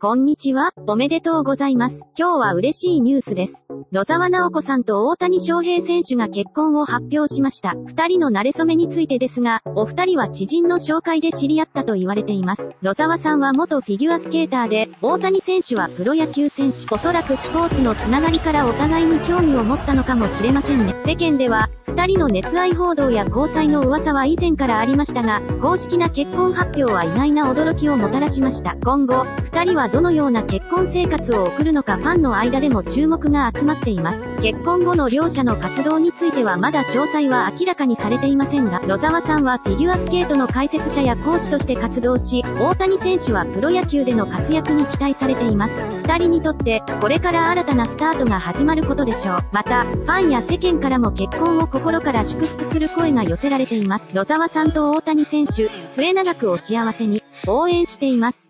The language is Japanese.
こんにちは、おめでとうございます。今日は嬉しいニュースです。野沢直子さんと大谷翔平選手が結婚を発表しました。二人の馴れ初めについてですが、お二人は知人の紹介で知り合ったと言われています。野沢さんは元フィギュアスケーターで、大谷選手はプロ野球選手。おそらくスポーツのつながりからお互いに興味を持ったのかもしれませんね。世間では、二人の熱愛報道や交際の噂は以前からありましたが、公式な結婚発表は意外な驚きをもたらしました。今後、二人はどのような結婚生活を送るのかファンの間でも注目が集まっています。結婚後の両者の活動についてはまだ詳細は明らかにされていませんが、野沢さんはフィギュアスケートの解説者やコーチとして活動し、大谷選手はプロ野球での活躍に期待されています。二人にとって、これから新たなスタートが始まることでしょう。また、ファンや世間からも結婚を心から祝福する声が寄せられています。野沢さんと大谷選手、末永くお幸せに、応援しています。